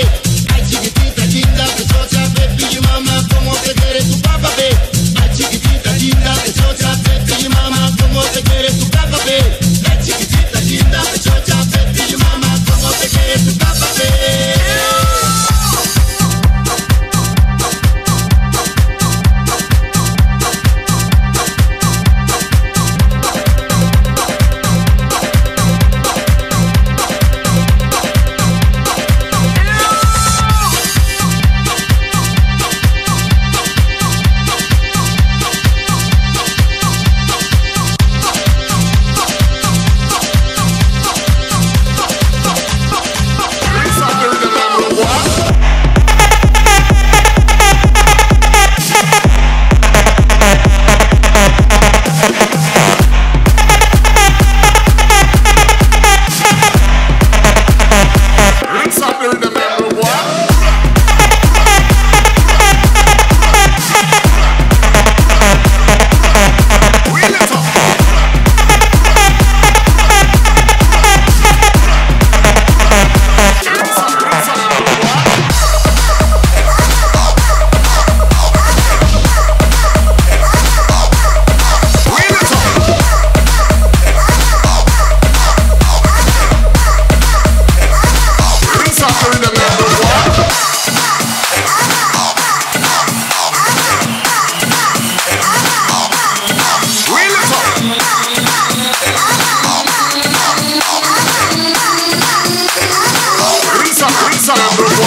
it. sound.